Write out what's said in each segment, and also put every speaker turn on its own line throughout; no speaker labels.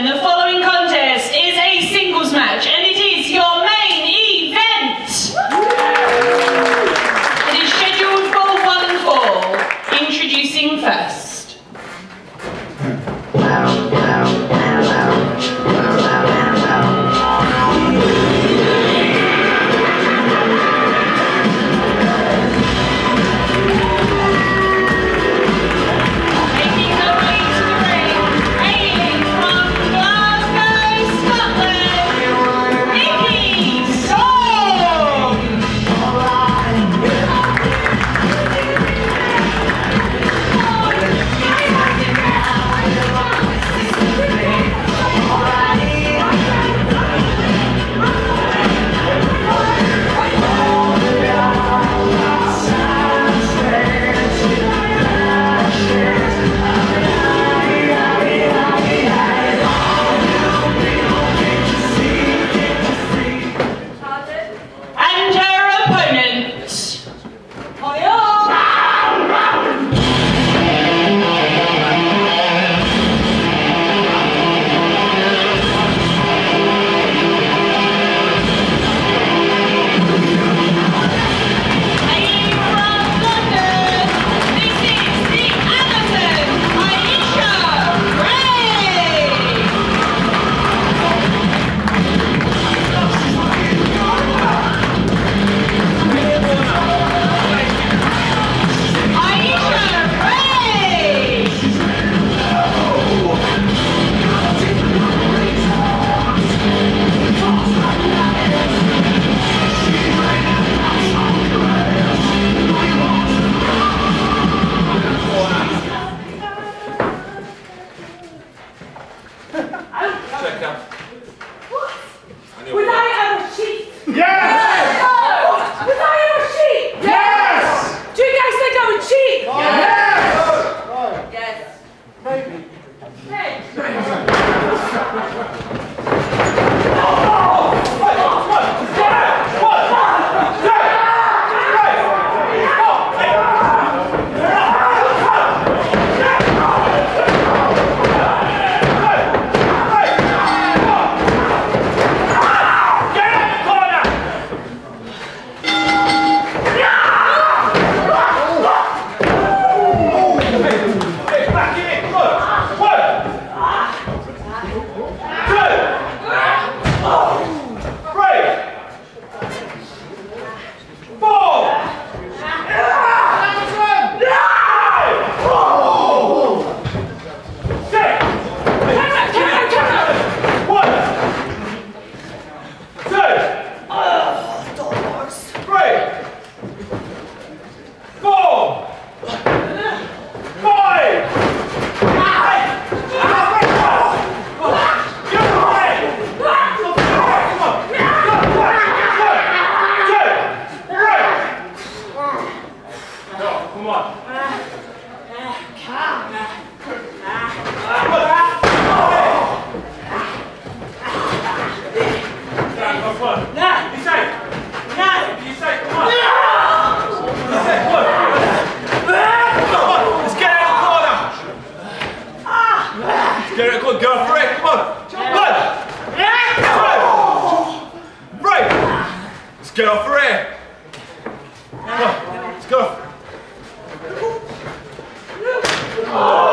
and the
for it. Come on, let's go. Oh.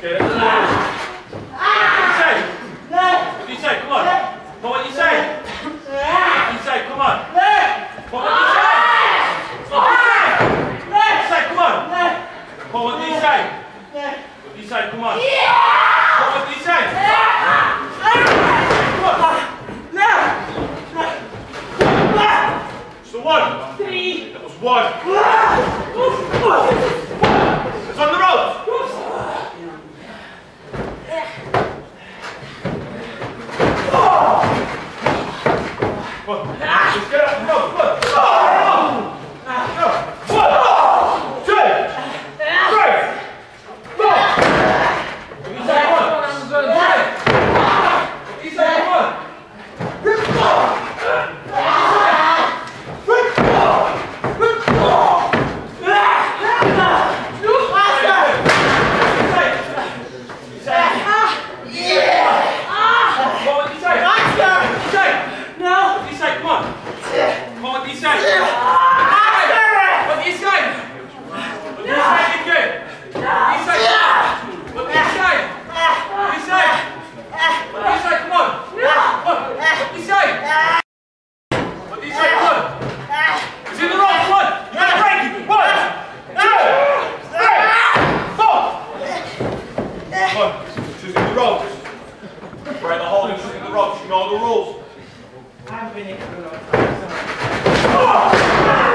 Good. What did you say? Come on. What did you say? What did you say? Come on. What did you say? What did you say? What did you say? Come on. What did you say? It's the one. Three. That was one. It's on the ropes. Get up, no, look. Oh! you know the rules. I haven't been here for a long time. Ah!